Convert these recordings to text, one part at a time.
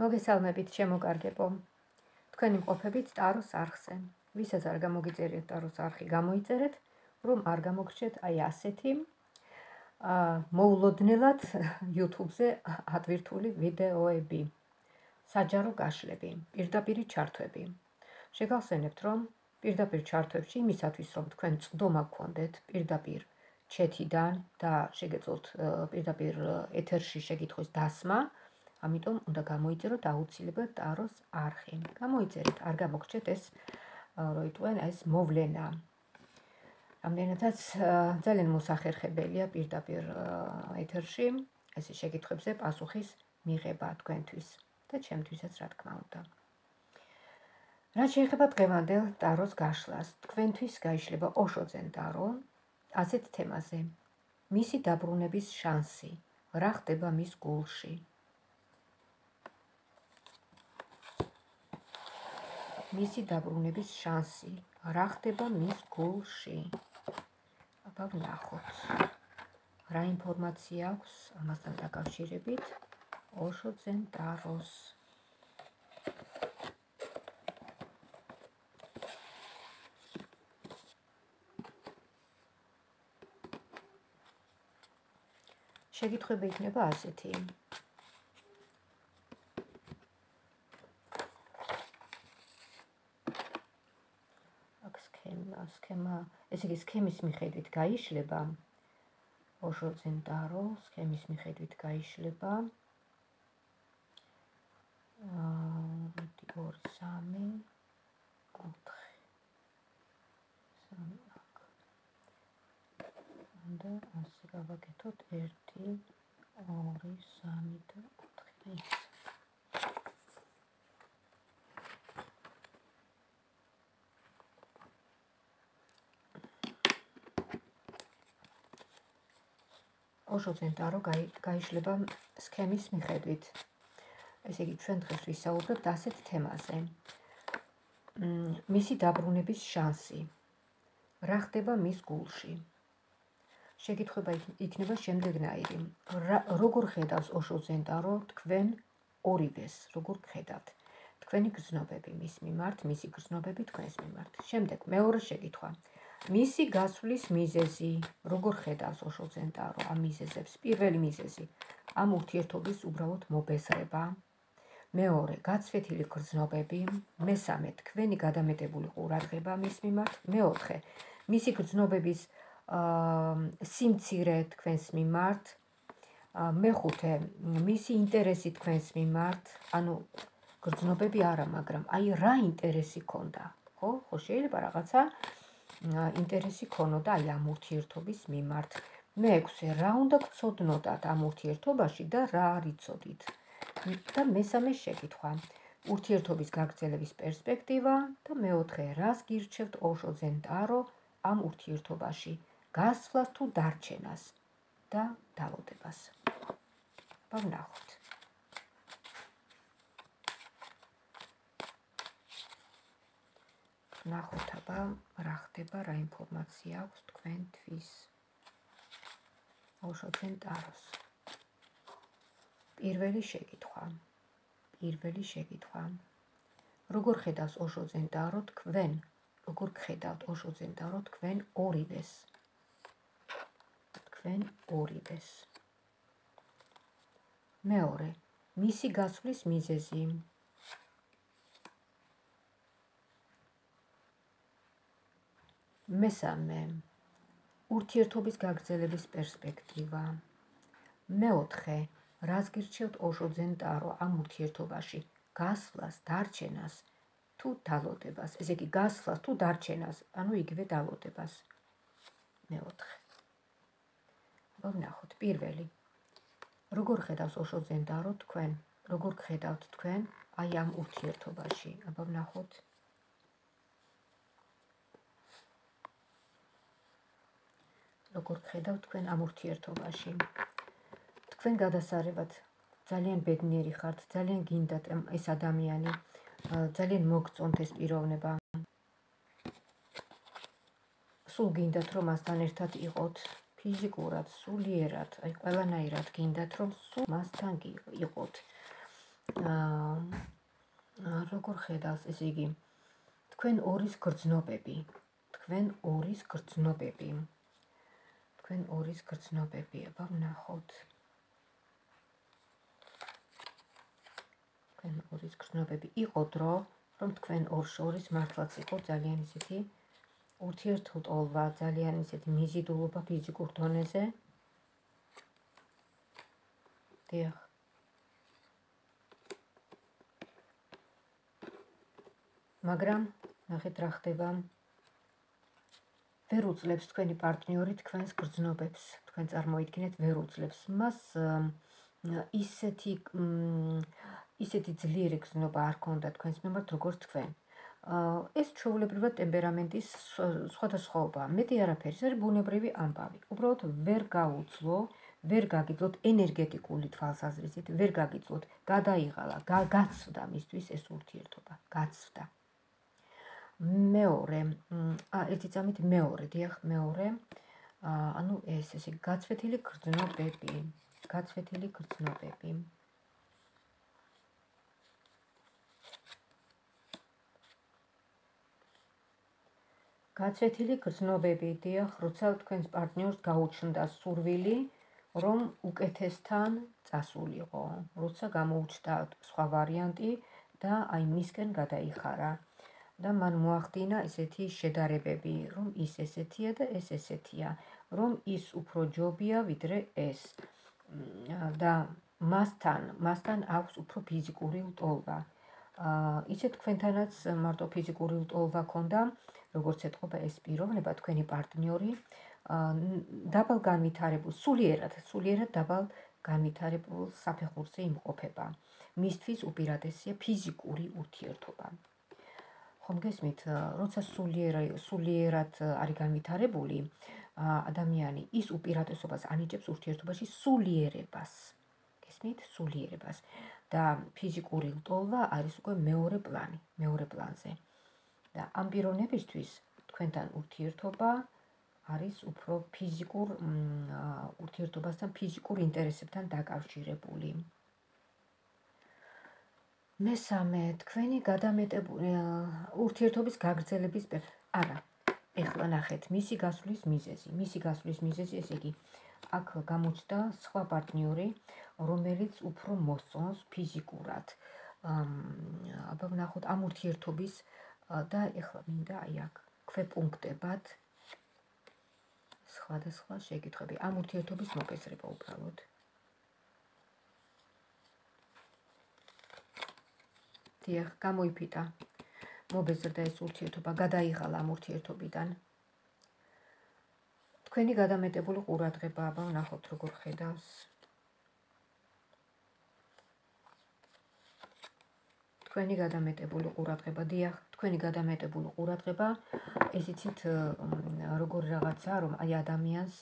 მოგესალმებით, შემოგარგებო. თქვენი მყოფებით ტაროს არხზე. ვისაც არ გამოგიწერეთ ტაროს არხი, გამოიწერეთ, რომ არ გამოგრჩეთ აი ასეთი აა მოულოდნელად YouTube-ზე ატვირთული ვიდეოები. საჯარო გაშლები, პირდაპირი ჩართვები. შეგახსენებთ, რომ პირდაპირ ჩართვებში იმისათვის, რომ თქვენ წვდომა გქონდეთ პირდაპირ ჩეთიდან და შეგეძლოთ პირდაპირ ეთერში შეკითხვის დასმა, ამიტომ უნდა გამოიწეროთ აუცილებლად ტაროს არხი. გამოიწერეთ, არ გამოგრჩეთ ეს როიტყვენ ეს მოვლენა. ამდენადაც ძალიან მოსახერხებელია პირდაპირ ეთერში ესე შეკითხებზე პასუხის მიღება თქვენთვის და ჩემთვისაც რა თქმა უნდა. რა შეიძლება დღევანდელ ტაროს გაშლას? თქვენთვის გაიშლება ოშოძენ ტარო ასეთ თემაზე. მისი დაბრუნების შანსი. რა ხდება მის გულში? მისი დაბრუნების შანსი. რა ხდება მის გულში? აბა ვნახოთ. რა ინფორმაცია აქვს ამასთან დაკავშირებით? ოშო ცენტაროს შეკითხები იქნება ასეთი. სქემა, ესე იგი სქემის მიხედვით გაიშლება. ოშო ცენტარო სქემის მიხედვით გაიშლება. აა 2 3 4 და ასე გავაკეთოთ 1 2 3 და 4 და ის ოშო ცენტარო გაიშლება სქემის მიხედვით. ესე იგი ჩვენ დღეს ვისაუბრებთ ასეთ თემაზე. მისი დაბრუნების შანსი. რა ხდება მის გულში? შეკითხება იქნება შემდეგნაირი. როგორ ხედავს ოშო ცენტარო თქვენ ორივეს? როგორ ხედავთ? თქვენი გზნობები მის მიმართ, მისი გზნობები თქვენს მიმართ. შემდეგ მეორე შეკითხვა. მისი გასვლის მიზეზი, როგორ ხედავს ოშო ცენტარო ამ მიზეზებს? პირველი მიზეზი ამ ურთიერთობის უბრალოდ მობეზრება. მეორე, გაცვეთილი გრძნობები, მესამე, თქვენი გადამეტებული ყურადღება მის მიმართ, მეოთხე, მისი გრძნობების აა სიმცირე თქვენს მიმართ, მეხუთე, მისი ინტერესი თქვენს მიმართ, ანუ გრძნობები არა, მაგრამ აი რა ინტერესი ქონდა? ხო? ხო შეიძლება რაღაცა ინტერესი ქონოდა აი ამ ურთიერთობის მიმართ. მეექვსე, რა უნდა გწოდნოდათ ამ ურთიერთობაში და რა არიწოდით? და მესამე შეკითხვა. ურთიერთობის გაგრძელების პერსპექტივა და მეოთხე, რას გირჩევთ ოშოძენ ტარო ამ ურთიერთობაში? გასვლას თუ დარჩენას და დალოდებას. ბავნახოთ. ნახოთ აბა რა ხდება, რა ინფორმაცია აქვს თქვენთვის. ოშოთენ ტაროს. პირველი შეკითხვა. პირველი შეკითხვა. როგორ ხედავს ოშოძენ ტარო თქვენ? როგორ ხედავთ ოშოძენ ტარო თქვენ ორივეს? თქვენ ორივეს. მეორე. მისი გასვლის მიზეზი. მესამე ურთიერთობის გაგრძელების პერსპექტივა. მეოთხე რას გირჩევთ ოშოძენ ტარო ამ ურთიერთობაში? გასვლას დარჩენას თუ დალოდებას. ესე იგი გასვლას თუ დარჩენას ანუ იგივე დალოდებას. მეოთხე. ვნახოთ პირველი. როგორ ხედავს ოშოძენ ტარო თქვენ? როგორ ხედავთ თქვენ აი ამ ურთიერთობაში? აბა ვნახოთ როგორ ხედავ თქვენ ამ ურთიერთობაში. თქვენ გადასარევად ძალიან ბედნიერი ხართ, ძალიან გინდათ ეს ადამიანი, ძალიან მოგწონთ ეს პიროვნება. სულ გინდათ რომ მასთან ერთად იყოთ ფიზიკურად, სულიერად, აი ყველანაირად გინდათ რომ სულ მასთან იყოთ. აა როგორ ხედავს ეს იგი თქვენ ორის გრძნობები თქვენ ორის გრძნობები თქვენ ორის გრძნობები აბა ვნახოთ თქვენ ორის გრძნობები იყო დრო რომ თქვენ ორ შორის მართლაც იყო ძალიან ისეთი ურთიერთობა, ძალიან ისეთი მიზიდულობა ფიზიკურ დონეზე. დიახ. მაგრამ ნახეთ რა ხდება. ვერ უძლებს თქვენი პარტნიორი თქვენს გრძნობებს, თქვენ წარმოიდგინეთ ვერ უძლებს მას ისეთი ისეთი ძლიერი გზნობა არ ქონდა თქვენს მიმართ როგორც თქვენ. ეს ჩვეულებრივად ტემპერამენტის სხვადასხვაობა. მეტი არაფერი, ეს არის ბუნებრივი ამბავი. უბრალოდ ვერ გაუძლო, ვერ გაგიძლოთ ენერგეტიკული თვალსაზრისით, ვერ გაგიძლოთ გადაიღალა, გაცვდა მისთვის ეს ურთიერთობა, გაცვდა. მეორე, ა ერთი წამით მეორე, დიახ, მეორე. ანუ ეს ესე გაცვეთილი გრძნობები, გაცვეთილი გრძნობები. გაცვეთილი გრძნობები დიახ, როცა თქვენს პარტნიორს გაუჩნდა სურვილი, რომ უკეთესთან წასულიყო, როცა გამოუჩნდა სხვა ვარიანტი და აი მისკენ გადაიხარა და მან მოახდინა ესეთი შედარებები, რომ ის ესეთია და ეს ესეთია, რომ ის უფრო ჯობია ვიდრე ეს. და მასთან, მასთან აქვს უფრო ფიზიკური უტოლვა. აა ისე თქვენთანაც მარტო ფიზიკური უტოლვა ქონდა, როგორც ეთქობა ეს პიროვნება თქვენი პარტნიორი დაბალ განვითარებულ სულიერად სულიერად დაბალ განვითარებულ საფეხურზე იმყოფება მისთვის უპირატესია ფიზიკური ურთიერთობა ხომ გესმით როცა სულიერი სულიერად არის განვითარებული ადამიანი ის უპირატესობას ანიჭებს ურთიერთობაში სულიერებას გესმით? სულიერებას. და ფიზიკური ლტოლვა არის უკვე მეორე პლანი მეორე პლანზე. და ამ პიროვნებისთვის თქვენთან ურთიერთობა არის უფრო ფიზიკურ ურთიერთობასთან ფიზიკურ ინტერესებთან დაკავშირებული. მესამე, თქვენი გადამეტებული ურთიერთობის გაგრძელების არა. ეხლა ნახეთ, მისი გასვლის მიზეზი. მისი გასვლის მიზეზი ესე იგი, აქ გამოჩნდა სხვა პარტნიორი, რომელიც უფრო მოსწონს ფიზიკურად. აბა ნახოთ ამ ურთიერთობის და ეხლა მინდა აი აქ ქვეპუნქტებად სხვადასხვა შეკითხვები ამ ურთიერთობის მოპესრება უბრალოდ დიახ გამოიფიტა მობეზრდა ეს ურთიერთობა გადაიღალა ამ ურთიერთობიდან. თქვენი გადამეტებული ყურადღება აბა ნახოთ როგორ ხედავს. თქვენი გადამეტებული ყურადღება დიახ თქვენი გადამეტებული ყურადღება ეს იცით როგორი რაღაცა რომ აი ადამიანს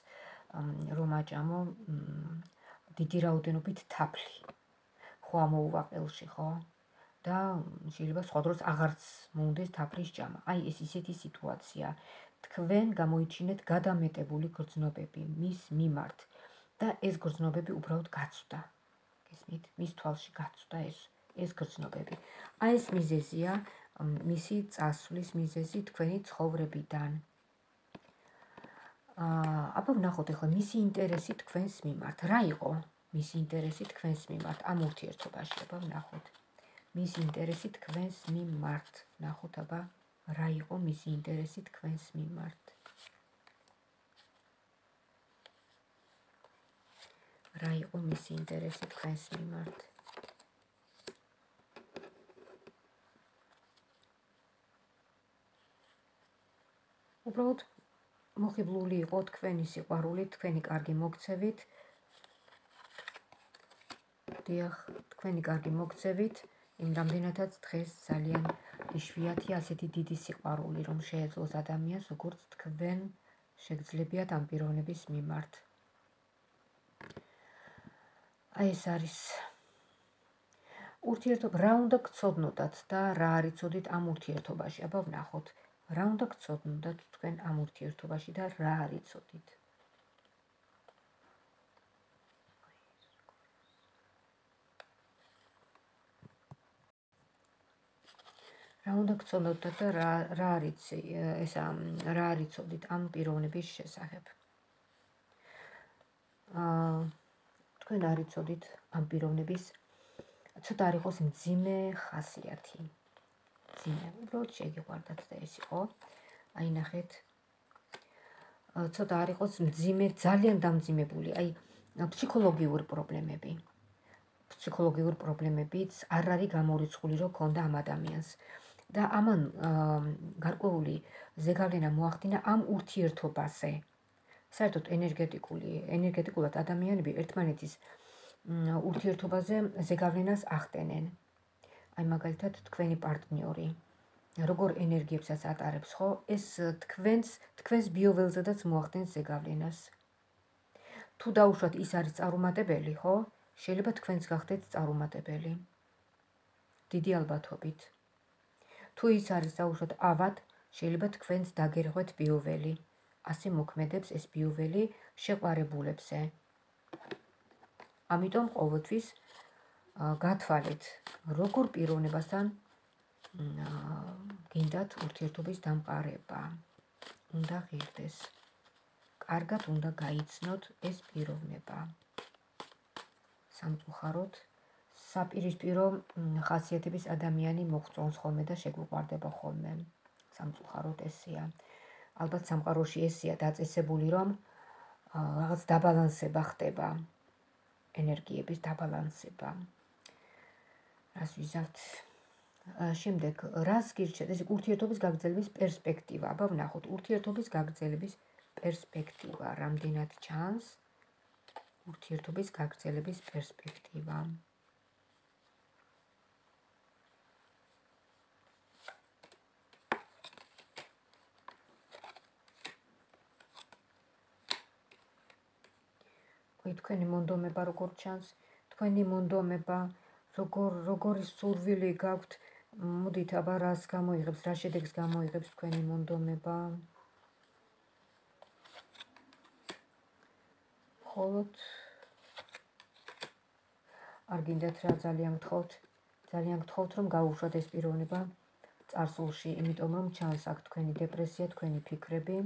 რომ აჭამო დიდი რაოდენობით თაფლი. ხო ამოუვაყელში ხო და შეიძლება სხვა დროს აღარც მომდეს თაფლის ჭამა აი ეს ისეთი სიტუაცია თქვენ გამოიჩინეთ გადამეტებული გრძნობები მის მიმართ და ეს გრძნობები უბრალოდ გაცვდა გესმით მის თვალში გაცვდა ეს ეს გრძნობები. აი ეს მიზეზია მისი წასვლის მიზეზი თქვენი ცხოვრებიდან. აა აბა ვნახოთ ახლა მისი ინტერესი თქვენს მიმართ. რა იყო მისი ინტერესი თქვენს მიმართ ამ ურთიერთობაში? აბა ვნახოთ. მისი ინტერესი თქვენს მიმართ. ნახოთ აბა რა იყო მისი ინტერესი თქვენს მიმართ. რა იყო მისი ინტერესი თქვენს მიმართ? უბრალოდ მოხიბლული იყო თქვენი სიყვარული, თქვენი კარგი მოგცევით. დიახ, თქვენი კარგი მოგცევით, იმ რამდენადაც დღეს ძალიან იშვიათია ასეთი დიდი სიყვარული, რომ შეეძლოს ადამიანს, როგორც თქვენ შეგძლებიათ ამ პიროვნების მიმართ. აი ეს არის ურთიერთობა რა უნდა გწოდნოდათ და რა არიწოდით ამ ურთიერთობაში. აბა ვნახოთ. რა უნდა გწოდნოთ თქვენ ამ ურთიერთობაში და რა არიწოდით? რა უნდა გწონოთ და რა რა არის ესა რა არიცოდით ამ პიროვნების შესახებ? აა თქვენ არიცოდით ამ პიროვნების? ცოტა არ იყოს მძიმე ხასიათი. მძიმე უბრალოდ შეგიყვარდათ და ეს იყო აი ნახეთ ცოტა არ იყოს მძიმე ძალიან დამძიმებული აი ფსიქოლოგიური პრობლემები. ფსიქოლოგიური პრობლემებიც არ არის გამორიცხული რომ ქონდა ამ ადამიანს და ამან გარკვეული ზეგავლენა მოახდინა ამ ურთიერთობაზე. საერთოდ ენერგეტიკული, ენერგეტიკულად ადამიანები ერთმანეთის ურთიერთობაზე ზეგავლენას ახდენენ. აი მაგალითად თქვენი პარტნიორი. როგორ ენერგიებსაც ატარებს ხო? ეს თქვენს თქვენს ბიოველზედაც მოახდენს ზეგავლენას. თუ დაუშვათ ის არის წარუმატებელი ხო? შეიძლება თქვენს გახდეთ წარუმატებელი. დიდი ალბათობით თუ ის არის საუბრად ავად, შეიძლება თქვენს დაგერღვეთ ბიოველი. ასე მოქმედებს ეს ბიოველი შეყარებულებზე. ამიტომ ყოველთვის გათვალეთ, როგორ პიროვნებასთან გინდათ ურთიერთობის დამყარება. უნდა ღირდეს. კარგად უნდა გაიცნოთ ეს პიროვნება. სამწუხაროდ საპირისპირო ხასიათების ადამიანი მოხწონს ხოლმე და შეგვიყვარდება ხოლმე. სამწუხაროდ ესეა. ალბათ სამყაროში ესეა დაწესებული, რომ რაღაც დაბალანსება ხდება. ენერგიების დაბალანსება. რას ვიზავთ? შემდეგ რას გირჩევთ? ეს ურთიერთობის გაგრძელების პერსპექტივა. აბა ვნახოთ ურთიერთობის გაგრძელების პერსპექტივა. რამდენად ჩანს ურთიერთობის გაგრძელების პერსპექტივა? თქვი თქვენი მონდომება როგორ ჩანს? თქვენი მონდომება როგორ როგორი სურვილი გაქვთ? მოდით აბა რას გამოიღებს რა შედეგს გამოიღებს თქვენი მონდომება? ხოლოდ არ გინდათ რა ძალიან გთხოვთ? ძალიან გთხოვთ რომ გაუშვათ ეს პიროვნება წარსულში იმიტომ რომ ჩანს აქ თქვენი დეპრესია თქვენი ფიქრები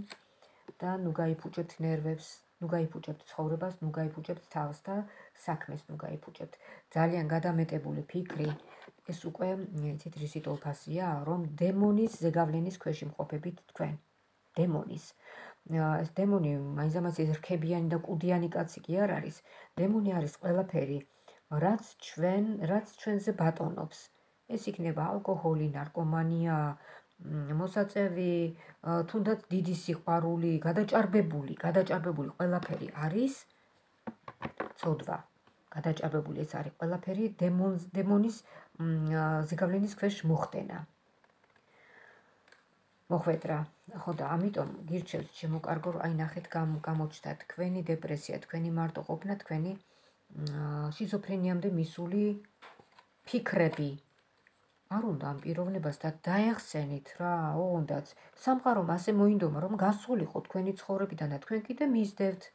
და ნუ გაიფუჭებთ ნერვებს ნუ გაიფუჭებთ ცხოვრებას, ნუ გაიფუჭებთ თავს და საქმეს ნუ გაიფუჭებთ. ძალიან გადამეტებული ფიქრი ეს უკვე იცით რისი ტოლფასია, რომ დემონის ზეგავლენის ქვეშ იმყოფებით თქვენ. დემონის ეს დემონი მაინცამაც ეს რქებიანი და კუდიანი კაცი კი არ არის. დემონი არის ყველაფერი, რაც ჩვენ, რაც ჩვენზე ბატონობს. ეს იქნება ალკოჰოლი, ნარკომანია, მოსაწევი, თუნდაც დიდი სიყვარული, გადაჭარბებული, გადაჭარბებული ყველაფერი არის ცოდვა. გადაჭარბებული ეს არის ყველაფერი დემონს, დემონის ზეგავლენის ქვეშ მოხდენა. მოხვედრა. ხო და ამიტომ გირჩევთ შემოკარგო, აი ნახეთ გამოჩნდა თქვენი დეპრესია, თქვენი მარტოყოფნა, თქვენი შიზოფრენიამდე მისული ფიქრები, არ უნდა ამ პიროვნებას და დაეხსენით რა, ოღონდაც სამყარომ ასე მოინდომა, რომ გასულიყო თქვენი ცხოვრებიდან და თქვენ კიდე მისდევთ.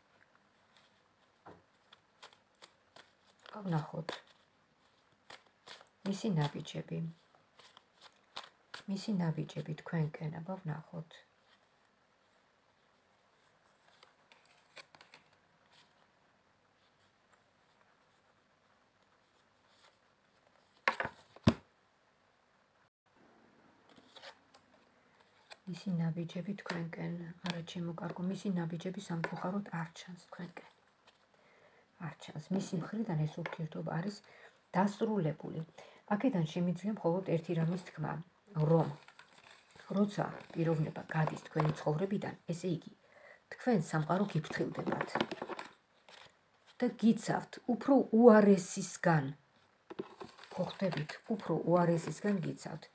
ავნახოთ. მისი ნაბიჯები. მისი ნაბიჯები თქვენკენ, აბა ვნახოთ. მისი ნაბიჯები თქვენკენ. არა ჩემოკარგო მისი ნაბიჯები სამფუხაროდ არ ჩანს თქვენკენ. არ ჩანს. მისი მხრიდან ეს ურთიერთობა არის დასრულებული. აქედან შემიძლია მხოლოდ ერთი რამის თქმა რომ როცა პიროვნება გადის თქვენი ცხოვრებიდან ესე იგი თქვენ სამყარო გიფრთხილდებათ და გიცავთ უფრო უარესისგან ხო ხდებით უფრო უარესისგან გიცავთ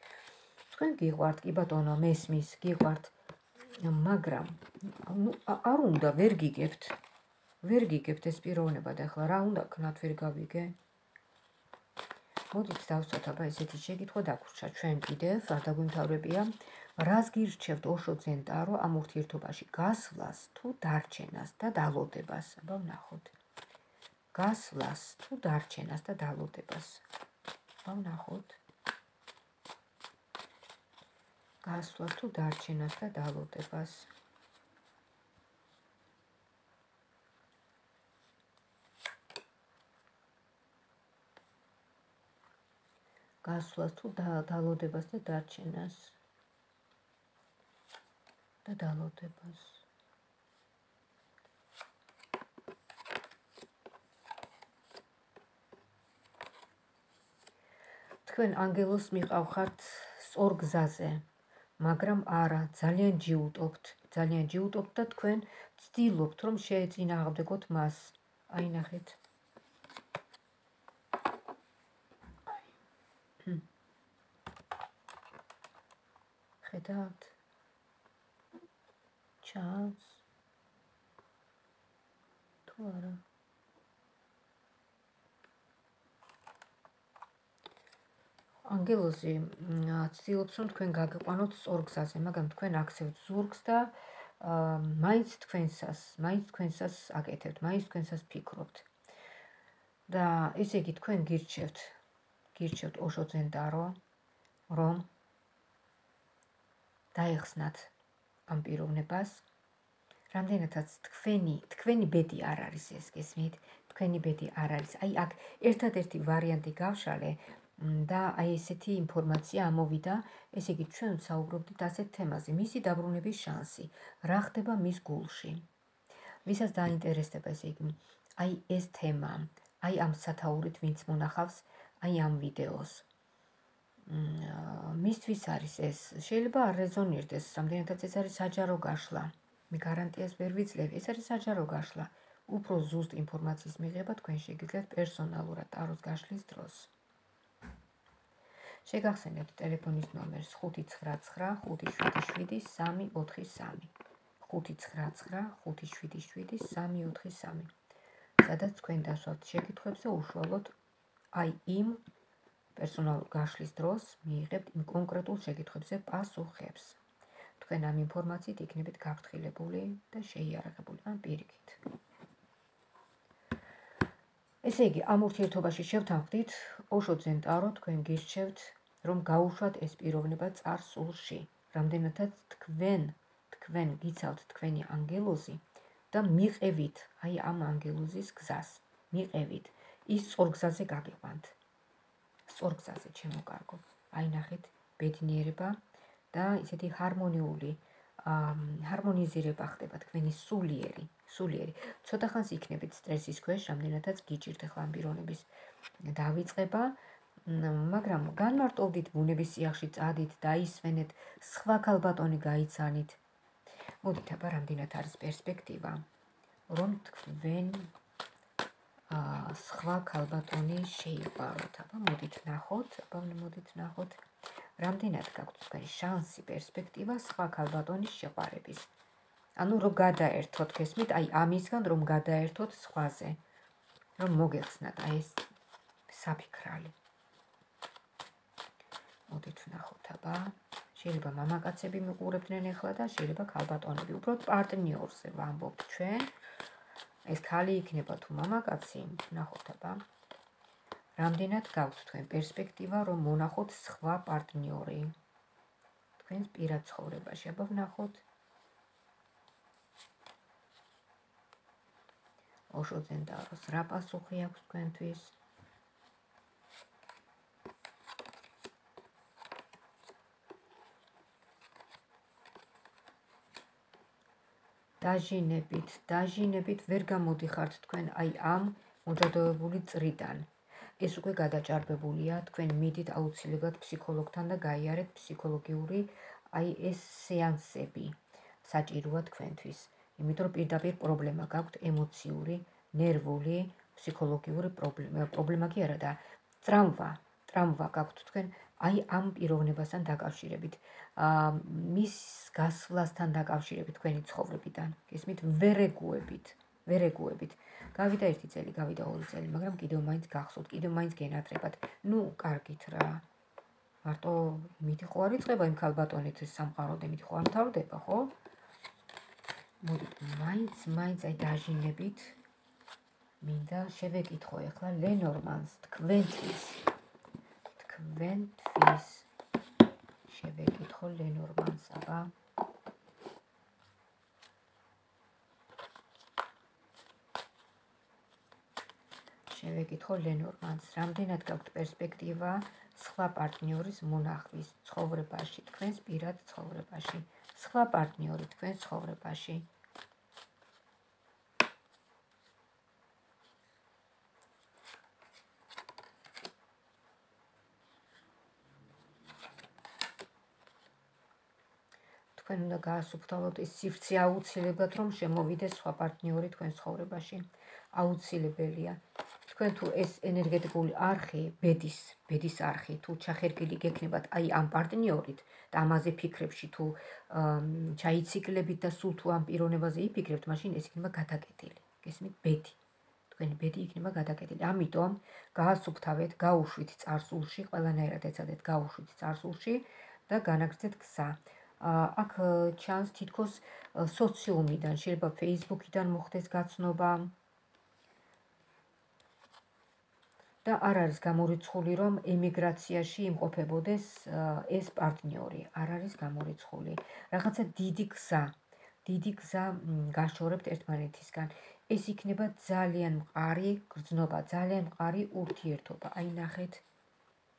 თქვენ გიყვართ. კი ბატონო მესმის გიყვართ. მაგრამ არ უნდა ვერ გიგებთ. ვერ გიგებთ ეს პიროვნება და ახლა რა უნდა ქნათ ვერ გავიგე? მოდით დავსვათ აბა ესეთი შეკითხვა დაგვრჩა ჩვენ კიდევ რა დაგვიმთავრებია რას გირჩევთ ოშო ზენტარო ამ ურთიერთობაში? გასვლას თუ დარჩენას და დალოდებას? აბა ვნახოთ. გასვლას თუ დარჩენას და დალოდებას? აბა ვნახოთ გასვლა თუ დარჩენას და დალოდებას. გასვლას თუ დალოდებას და დარჩენას და დალოდებას. თქვენ ანგელოს მიყავხართ სწორ გზაზე, მაგრამ არა, ძალიან ჯიუტობთ, ძალიან ჯიუტობთ და თქვენ ცდილობთ, რომ შეეწინააღმდეგოთ მას. აი ნახეთ. ხედავთ? ჩანს? თუ არა? ანგელოზი ცდილობს რომ თქვენ გაგიყვანოთ სწორ გზაზე, მაგრამ თქვენ აქცევთ ზურგს და მაინც თქვენსას, მაინც თქვენსას აკეთებთ, მაინც თქვენსას ფიქრობთ. და ესე იგი თქვენ გირჩევთ, გირჩევთ ოშოძენდარო, რომ დაეხსნათ ამ პიროვნებას. რამდენადაც თქვენი, თქვენი ბედი არ არის ეს, გესმით? თქვენი ბედი არ არის. აი აქ ერთადერთი ვარიანტი გავშალე, და აი ესეთი ინფორმაცია ამოვიდა, ესე იგი ჩვენ საუბრობდით ასეთ თემაზე, მისი დაბრუნების შანსი, რა ხდება მის გულში. ვისაც დაინტერესდება ესე იგი, აი ეს თემა, აი ამ სათაურით ვინც მონახავს, აი ამ ვიდეოს. მმ მისთვის არის ეს, შეიძლება რეზონირდეს, რამდენადაც ეს არის საჯარო გაშლა. მე გარანტიას ვერ ვიძლევ, ეს არის საჯარო გაშლა. უფრო ზუსტ ინფორმაციის მიღება თქვენ შეგიძლიათ პერსონალურად ტაროს გაშლის დროს. შეგახსენებთ ტელეფონის ნომერს 599577343 599577343 სადაც თქვენ დასვათ შეკითხვებს და უშუალოდ აი იმ პერსონალურ გაშლის დროს მიიღებთ იმ კონკრეტულ შეკითხვებზე პასუხებს. თქვენ ამ ინფორმაციით იქნებით გაფრთხილებული და შეიარაღებული ან პირიქით. ესე იგი, ამ ურთიერთობაში შევთანხმდით, ოშო ზენტარო თქვენ გირჩევთ, რომ გაუშვათ ეს პიროვნება царსულში, რამდენადაც თქვენ თქვენ გიცავთ თქვენი ანგელოზი და მიყევით აი ამ ანგელოზის გზას. მიყევით. ის სწორგზაზე გაგიყვანთ. სწორგზაზე ჩემო კარგო. აი ნახეთ ბედნიერება და ისეთი ჰარმონიული ჰარმონიზირება ხდება თქვენი სულიერი, სულიერი. ცოტა ხანს იქნებით სტრესის ქვეშ, რამდენადაც გიჭირთ ახლა ამ პიროვნების დავიწყება. მაგრამ განმარტოვდით ბუნების სიახში წადით და ისვენეთ სხვა ქალბატონი გაიცანით. მოდით აბა რამდენად არის პერსპექტივა, რომ თქვენ აა სხვა ქალბატონი შეიყვაროთ. აბა მოდით ნახოთ, აბა მოდით ნახოთ. რამდენად გაქვთ თქვენ შანსი, პერსპექტივა სხვა ქალბატონის შეყვარების. ანუ რომ გადაერთოთ გესმით, აი ამისგან რომ გადაერთოთ სხვაზე. რომ მოგეხსნათ აი ეს საფიქრალი. მოდით ვნახოთ აბა. შეიძლება მამაკაცები მიყურებდნენ ახლა და შეიძლება ქალბატონები, უბრალოდ პარტნიორზე ვამბობთ ჩვენ. ეს ხალი იქნება თუ მამაკაცი, ვნახოთ აბა. რამდენად გაქვთ თქვენ პერსპექტივა რომ მონახოთ სხვა პარტნიორი თქვენს პირად ცხოვრებაში აბა ვნახოთ ოშო ზენდაროს რა პასუხი აქვს თქვენთვის დაჟინებით დაჟინებით ვერ გამოდიხართ თქვენ აი ამ მოჯადოებული წრიდან. ეს უკვე გადაჭარბებულია თქვენ მიდით აუცილებლად ფსიქოლოგთან და გაიარეთ ფსიქოლოგიური აი ეს სეანსები საჭიროა თქვენთვის. იმიტომ რომ პირდაპირ პრობლემა გაქვთ ემოციური ნერვული ფსიქოლოგიური პრობლემა პრობლემა კი არა და ტრამვა ტრამვა გაქვთ თქვენ აი ამ პიროვნებასთან დაკავშირებით მის გასვლასთან დაკავშირებით თქვენი ცხოვრებიდან გესმით ვერეგუებით ვერეგუებით გავიდა ერთი წელი, გავიდა ორი წელი, მაგრამ კიდევ მაინც გახსოვთ, კიდევ მაინც გენატრებათ. ნუ, კარგით რა. მარტო იმითი ხო არ იწება იმ ქალბატონით სამყაროდე იმითი ხო არ მთავრდება, ხო? მოდი, მაინც, მაინც აი დაჟინებით. მინდა შევეკითხო ახლა ლენორმანს თქვენთვის. შევეკითხო შევეკითხო ლენორმანს, აბა. შევეკითხო ლენორმანს, რამდენად გაქვთ პერსპექტივა სხვა პარტნიორის მონახვის ცხოვრებაში, თქვენს პირად ცხოვრებაში, სხვა პარტნიორი თქვენს ცხოვრებაში. თქვენ უნდა გაასუფთავოთ ეს სივრცე აუცილებლად რომ შემოვიდეს სხვა პარტნიორი თქვენ ცხოვრებაში. აუცილებელია. თქვენ თუ ეს ენერგეტიკული არხი ბედის ბედის არხი თუ ჩახერგილი გექნებათ აი ამ პარტნიორით და ამაზე ფიქრებში თუ ჩაიციკლებით და სულ თუ ამ პიროვნებაზე იფიქრებთ მაშინ ეს იქნება გადაკეტილი გესმით? ბედი. თქვენი ბედი იქნება გადაკეტილი. ამიტომ გაასუფთავეთ გაუშვით წარსულში ყველანაირად ეცადეთ გაუშვით წარსულში და განაგრძეთ გზა აქ ჩანს თითქოს სოციუმიდან, შეიძლება Facebook-იდან მოხდეს გაცნობა. და არ არის გამორიცხული, რომ ემიგრაციაში იმყოფებოდეს ეს პარტნიორი. არ არის გამორიცხული. რაღაცა დიდი გზა, დიდი გზა გაშორებთ ერთმანეთისგან. ეს იქნება ძალიან მყარი გრძნობა, ძალიან მყარი ურთიერთობა. აი ნახეთ,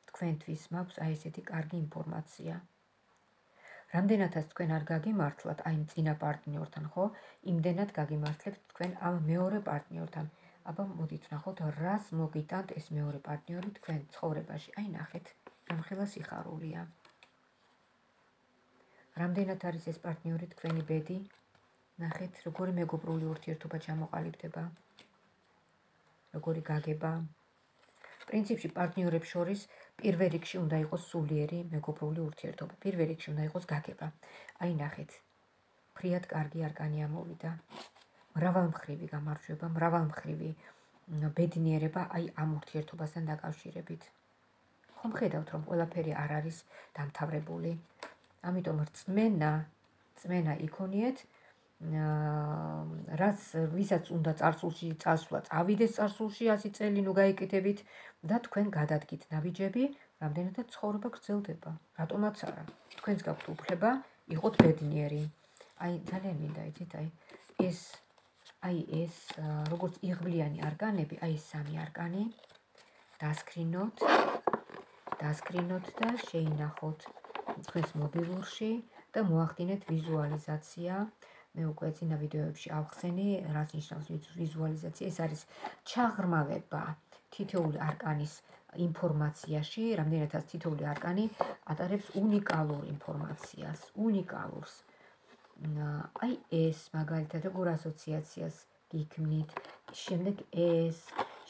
თქვენთვის მაქვს აი ესეთი კარგი ინფორმაცია. რამდენადაც თქვენ არ გაგიმართლათ აი წინა პარტნიორთან, ხო? იმდენად გაგიმართლებთ თქვენ ამ მეორე პარტნიორთან. აბა მოდით ნახოთ, რას მოგიტანთ ეს მეორე პარტნიორი თქვენ ცხოვრებაში. აი ნახეთ, ამხელა სიხარულია. რამდენად არის ეს პარტნიორი თქვენი ბედი? ნახეთ, როგორი მეგობრული ურთიერთობა ჩამოყალიბდება. როგორი გაგება? პრინციპში პარტნიორებს შორის პირველ რიგში უნდა იყოს სულიერი მეგობრული ურთიერთობა. პირველ რიგში უნდა იყოს გაგება. აი ნახეთ. ფრიად კარგი არგანი ამოვიდა. მრავალმხრივი გამარჯვება, მრავალმხრივი ბედნიერება აი ამ ურთიერთობასთან დაკავშირებით. ხომ ხედავთ რომ ყველაფერი არ არის დამთავრებული. ამიტომ რწმენა, წმენა იქონიეთ, რაც ვისაც უნდა წარსულში წასვლა, წავიდეს წარსულში 100 წელი, ნუ გაიკეთებით და თქვენ გადადგით ნაბიჯები, რამდენადაც ცხოვრება გრძელდება. რატომაც არა. თქვენს გაქვთ უფლება იყოთ ბედნიერი. აი, ძალიან მინდა იცით, აი ეს აი ეს როგორც იღბლიანი არგანები, აი ეს სამი არგანი დასკრინოთ, დასკრინოთ და შეინახოთ თქვენს მობილურში და მოახდინეთ ვიზუალიზაცია. მე უკვე წინა ვიდეოებში ავხსენი, რას ნიშნავს ვიზუალიზაცია. ეს არის ჩაღრმავება თითოეული არკანის ინფორმაციაში, რამდენადაც თითოეული არკანი ატარებს უნიკალურ ინფორმაციას, უნიკალურს. აი ეს მაგალითად როგორ ასოციაციას გიქმნით, შემდეგ ეს,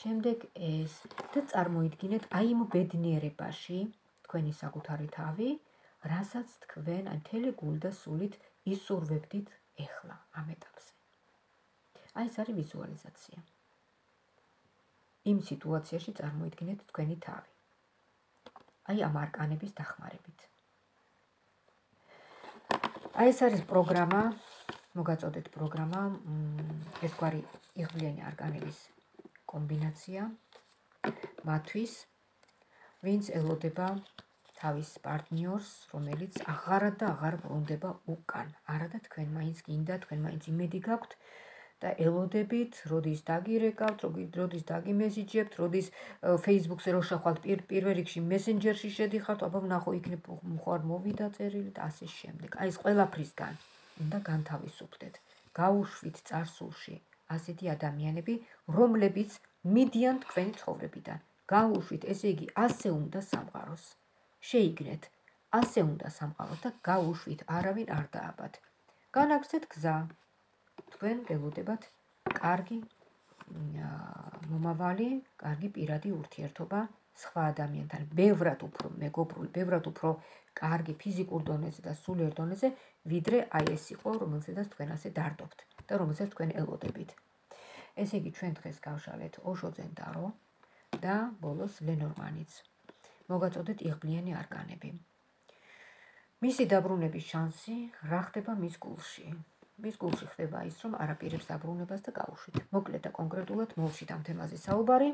შემდეგ ეს და წარმოიდგინეთ აი იმ ბედნიერებაში თქვენი საკუთარი თავი, რასაც თქვენ ან თელი გულ და სულით ისურვებდით ეხლა ამ ეტაპზე. აი ეს არის ვიზუალიზაცია. იმ სიტუაციაში წარმოიდგინეთ თქვენი თავი. აი ამ არკანების დახმარებით. აი ეს არის პროგრამა, მოგაწოდეთ პროგრამა, ეს გვარი იღბლიანი არკანების კომბინაცია მათვის, ვინც ელოდება თავის პარტნიორს, რომელიც აღარა და აღარ ბრუნდება უკან. არა და თქვენ მაინც გინდა, თქვენ მაინც იმედი გაქვთ და ელოდებით, როდის დაგირეკავთ, როდის დაგიმესიჯებთ, როდის Facebook-ზე რო შეხვალთ, პირველ რიგში Messenger-ში შედიხართ, აბა ვნახო იქნებ მხარ მოვიდა წერილი და ასე შემდეგ. აი ეს ყველაფრისგან უნდა განთავისუფლდეთ. გაუშვით царსულში ასეთი ადამიანები, რომლებიც მიდიან თქვენი ცხოვრებიდან. გაუშვით, ესე იგი, ასე უნდა სამყაროს. შეიგნეთ. ასე უნდა სამყაროს და გაუშვით, არავინ არ დააბათ. განაგზეთ გზა. თქვენ გელოდებათ კარგი მომავალი, კარგი პირადი ურთიერთობა სხვა ადამიანთან. ბევრად უფრო მეგობრული, ბევრად უფრო კარგი ფიზიკურ დონეზე და სულიერ დონეზე, ვიდრე აი ეს იყო, რომელსაც თქვენ ასე დარდობთ და რომელსაც თქვენ ელოდებით. ესე იგი, ჩვენ დღეს გავშალეთ ოშო ზენდარო და ბოლოს ლენორმანიც. მოგაწოდეთ იღბლიანი არკანები. მისი დაბრუნების შანსი რა ხდება მის გულში? მის გულში ხდება ის, რომ არაპირებს დაბრუნებას და გაუშვით. მოკლედ და კონკრეტულად მოვშით ამ თემაზე საუბარი.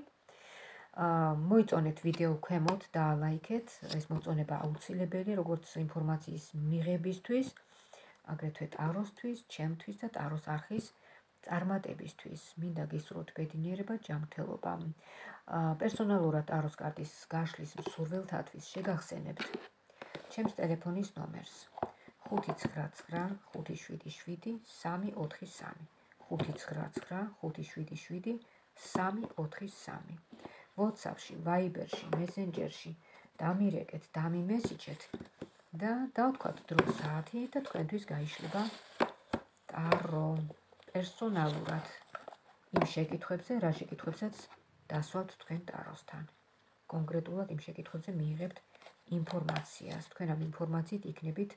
მოიწონეთ ვიდეო ქვემოთ და ლაიქეთ. ეს მოწონება აუცილებელი როგორც ინფორმაციის მიღებისთვის, აგრეთვე ტაროსთვის, ჩემთვის და ტაროს არხის წარმატებისთვის. მინდა გისურვოთ ბედნიერება, ჯანმრთელობა. პერსონალურად ტაროს კარტის გაშლის მსურველთათვის შეგახსენებთ ჩემს ტელეფონის ნომერს 599 577 343 599 577 343 WhatsApp-ში, Viber-ში, Messenger-ში დამირეკეთ, დამიმესიჯეთ და დავთქვათ დრო საათი და თქვენთვის გაიშლება ტარო პერსონალურად იმ შეკითხვებზე, რა შეკითხვებსაც დასვათ თქვენ ტაროსთან. კონკრეტულად იმ შეკითხვებზე მიიღებთ ინფორმაციას. თქვენ ამ ინფორმაციით იქნებით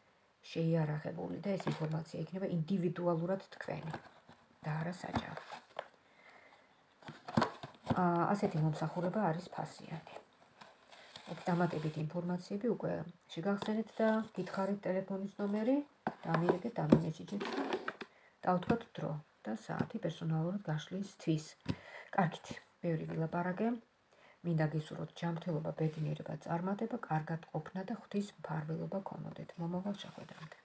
შეიარაღებული და ეს ინფორმაცია იქნება ინდივიდუალურად თქვენი და არა საჯარო. აა ასეთი მომსახურება არის ფასიანი. აქ დამატებით ინფორმაციები უკვე შეგახსენეთ და გითხარით ტელეფონის ნომერი, დამირეკეთ, დამიმესიჯეთ. დავთქვათ დრო და საათი პერსონალურად გაშლისთვის. კარგით, ბევრი ვილაპარაკე. მინდა გისურვოთ ჯანმრთელობა, ბედნიერება, წარმატება, კარგად ყოფნა და ღვთის მფარველობა გქონოდეთ. მომავალ შეხვედრამდე.